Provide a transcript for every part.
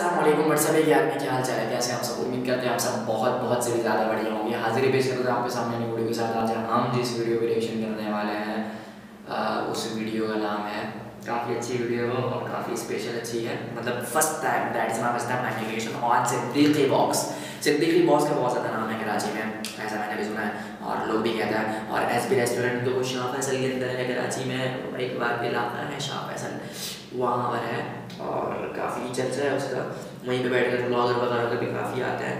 WhatsApp एक यार क्या हाल चाल है कैसे आप सब उम्मीद करते हैं आप सब बहुत बहुत से ज़्यादा बढ़िया होंगे। हाजिरी पेश करते हैं, आपके सामने वीडियो के साथ आज हम जिस वीडियो की रिएक्शन करने वाले हैं उस वीडियो का नाम है, काफ़ी अच्छी वीडियो है और काफ़ी स्पेशल अच्छी है। मतलब first time that is my first time application on Siddiqui box Siddiqui box का बहुत ज़्यादा नाम है कराची में, ऐसा मैंने भी सुना है और लोग भी कहते हैं। और एस बी रेस्टोरेंट तो शाह फैसल के अंदर है, कराची में एक बार इलाका है शाह फैसल वहाँ पर है और काफ़ी चर्चा है उसका। वहीं पे बैठ कर ब्लॉगर वगैरह का भी काफ़ी आता है।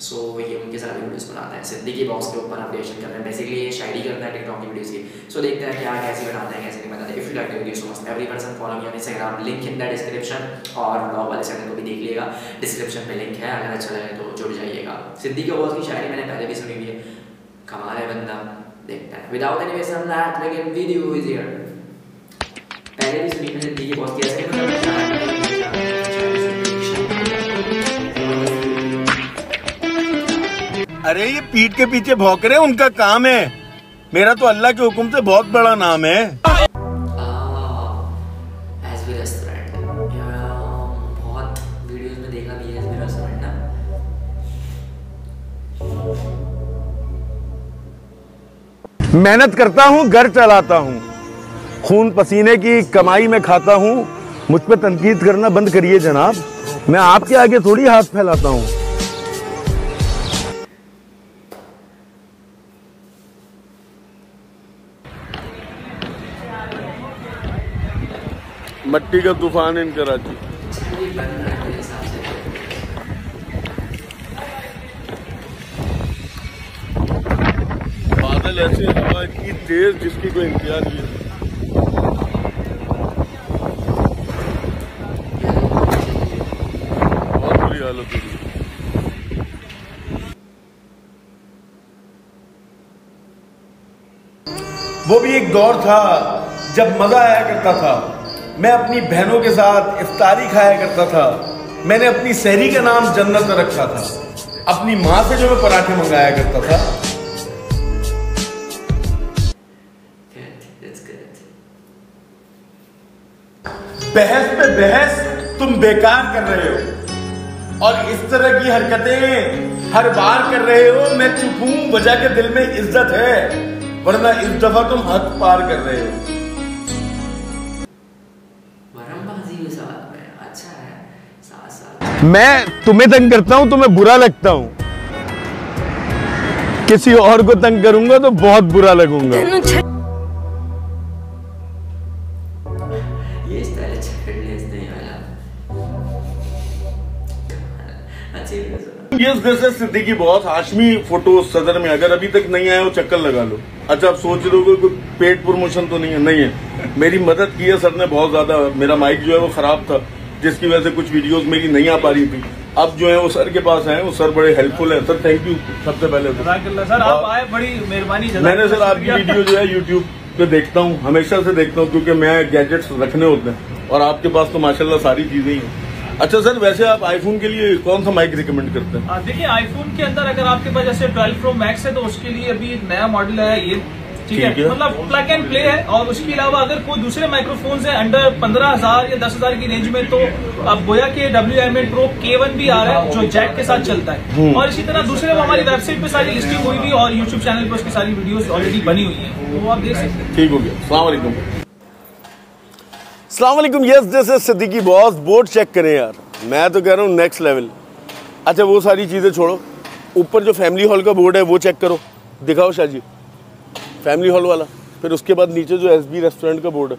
सो so, ये उनके सारे वीडियोस बनाते हैं। सिद्दीकी बॉक्स के ऊपर रिएक्शन करते हैं। बेसिकली ये शायरी करता है टिकटॉक की वीडियोस की। सो so, देखते हैं क्या कैसे बनाते हैं कैसे नहीं बनाते if you like video so much every person follow me on Instagram link in the description और ब्लॉग वाले चैनल को भी देख लिएगा। डिस्क्रिप्शन में लिंक है अगर अच्छा लगे तो जुड़ जाइएगा। सिद्दीकी बॉक्स की शायरी मैंने पहले भी सुनी हुई है। कमाल है बंदा। देखता है। Without any waste of that लेकिन वीडियो इज़ हियर पहले भी सुनी मैंने सिद्दीकी बॉक्स की ऐसे अरे ये पीठ के पीछे भौंक रहे उनका काम है। मेरा तो अल्लाह के हुक्म से बहुत बड़ा नाम है। है ना। मेहनत करता हूँ घर चलाता हूँ। खून पसीने की कमाई में खाता हूँ। मुझ पर तनकीद करना बंद करिए जनाब। मैं आपके आगे थोड़ी हाथ फैलाता हूँ। मट्टी का तूफ़ान इन कराची है मेरे हिसाब बादल ऐसे हवा इतनी तेज जिसकी कोई इंतज़ार नहीं है। बहुत बुरी हालत वो भी एक दौर था जब मज़ा आया करता था। मैं अपनी बहनों के साथ इफ्तारी खाया करता था। मैंने अपनी सहरी का नाम जन्नत रखा था। अपनी माँ से जो मैं पराठे मंगाया करता था। बहस पे बहस तुम बेकार कर रहे हो। और इस तरह की हरकतें हर बार कर रहे हो, मैं चुप हूँ, वजह के दिल में इज़्ज़त है, वरना इस दफ़ा तुम हद पार कर रहे हो। मैं तुम्हें तंग करता हूँ तो मैं बुरा लगता हूँ। किसी और को तंग करूँगा तो बहुत बुरा लगूँगा। ये स्टाइल फिटनेस नहीं वाला वीडियो सुना ये जैसे सिद्दीकी बहुत हाशमी फ़ोटो सदर में अगर अभी तक नहीं आया हो चक्कर लगा लो। अच्छा आप सोच रहे हो कि पेड प्रमोशन तो नहीं है? नहीं है। मेरी मदद की है सर ने बहुत ज़्यादा मेरा माइक जो है वो खराब था। जिसकी वजह से कुछ वीडियोस मेरी नहीं आ पा रही थी। अब जो है वो सर के पास आए वो सर बड़े हेल्पफुल है। सर थैंक यू सबसे पहले तो। सर आप आए बड़ी मेहरबानी मैंने सर आपकी वीडियो जो है यूट्यूब पे देखता हूँ हमेशा से देखता हूँ क्योंकि मैं गैजेट्स रखने होते हैं और आपके पास तो माशाल्लाह सारी चीज़ें ही हैं। अच्छा सर वैसे आप आईफोन के लिए कौन सा माइक रिकमेंड करते हैं? हाँ, देखिए आईफोन के अंदर अगर आपके पास जैसे 12 प्रो मैक्स है तो उसके लिए अभी नया मॉडल है ये ठीक है? मतलब प्लग एंड प्ले है और उसके अलावा अगर कोई दूसरे माइक्रोफोन है अंडर पंद्रह हज़ार या दस हज़ार की रेंज में तो अब बोया के डब्ल्यू एम प्रो के वन भी आ रहा है जो जैक के साथ चलता है। और इसी तरह दूसरे वो हमारी वेबसाइट पे सारी लिस्टिंग हुई हुई और यूट्यूब चैनल पे उसकी सारी वीडियोस ऑलरेडी बनी हुई है। तो वो आप देख सकते हैं। ठीक हो गया। वालेकुम। यस जैसे सिद्दीकी बॉस बोर्ड चेक करें यार। मैं तो कह रहा हूँ नेक्स्ट लेवल अच्छा वो सारी चीज़ें छोड़ो। ऊपर जो फैमिली हॉल का बोर्ड है वो चेक करो। दिखाओ शाह जी फैमिली हॉल वाला। फिर उसके बाद नीचे जो एस बी रेस्टोरेंट का बोर्ड है।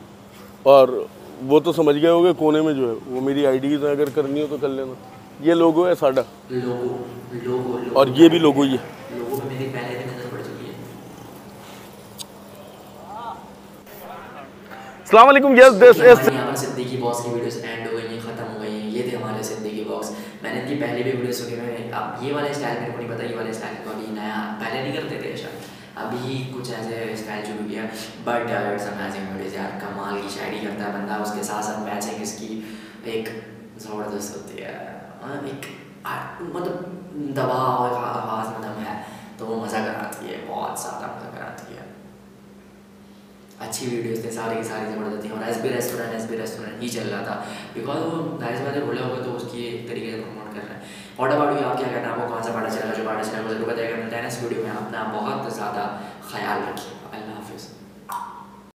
और वो तो समझ गए होगे कोने में जो है। वो मेरी आईडीज अगर करनी हो तो कर लेना। ये लोगो है साडा। और ये भी लोगो ही है। लोगो पे मेरी पहले भी नज़र पड़ चुकी है सलाम वालेकुम yes this is Siddiqui box की वीडियोस एंड हो गई खत्म हो गई हैं। ये थे हमारे सिद्दीकी मैंने इनकी पहले भी वीडियो सुनी हुई है अब ये वाला स्टाइल मेरे को नहीं पता, ये वाला स्टाइल को अभी नया। पहले नहीं करते थे शायद अभी कुछ ऐसे स्टाइल शुरू किया बट इट्स अमेजिंग मूवीज़ यार, कमाल की शायरी करता है बंदा, उसके साथ साथ मैचिंग इसकी एक ज़बरदस्त होती है। हाँ, एक मतलब दबाव आवाज़ में मतलब दम है तो वो मज़ा कराती है, बहुत ज़्यादा मज़ा कराती है। अच्छी वीडियोस थे, सारी की सारी जाती थी और S B restaurant S B restaurant ही चल रहा था। बिकॉज़ वो दाइज मैंने बोला होगा तो उसकी एक तरीके से प्रमोट कर रहे हैं। वॉट अबाउट यू आप क्या कहना है आपको कौन सा पता चल नेक्स्ट वीडियो में अपना बहुत ज़्यादा ख्याल रखिए। अल्लाह हाफिज़।